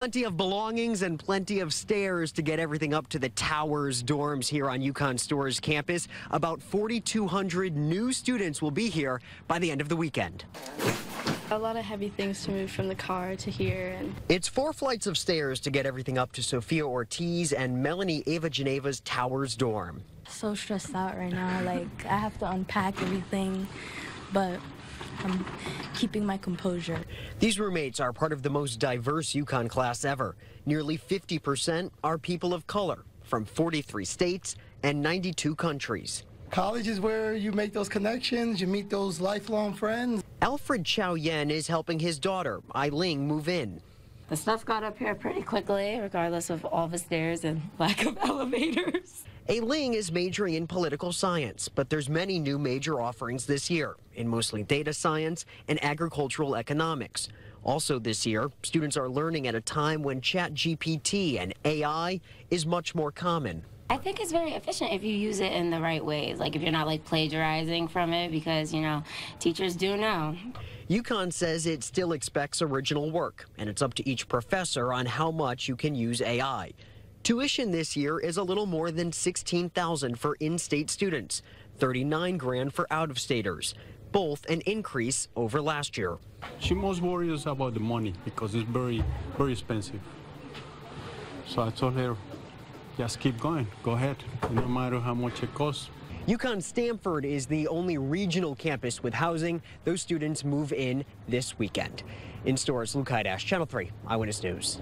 Plenty of belongings and plenty of stairs to get everything up to the Towers dorms here on UConn Storrs campus. About 4,200 new students will be here by the end of the weekend. A lot of heavy things to move from the car to here. And It's four flights of stairs to get everything up to Sophia Ortiz and Melanie Ava Geneva's Towers dorm. so stressed out right now. Like I have to unpack everything, but I'm keeping my composure. These roommates are part of the most diverse UConn class ever. Nearly 50% are people of color from 43 states and 92 countries. College is where you make those connections, you meet those lifelong friends. Alfred Chow Yen is helping his daughter, Eileen, move in. The stuff got up here pretty quickly, regardless of all the stairs and lack of elevators. Ailing is majoring in political science, but there's many new major offerings this year in mostly data science and agricultural economics. Also this year, students are learning at a time when ChatGPT and AI is much more common. I think it's very efficient if you use it in the right ways. Like if you're not like plagiarizing from it, because you know, teachers do know. UConn says it still expects original work, and it's up to each professor on how much you can use AI. Tuition this year is a little more than 16,000 for in-state students, 39 grand for out-of-staters, both an increase over last year. She most worries about the money because it's very, very expensive. So I told her, just keep going, go ahead, no matter how much it costs. UConn Stamford is the only regional campus with housing. Those students move in this weekend. In Storrs, Luke Hydash, Channel 3 Eyewitness News.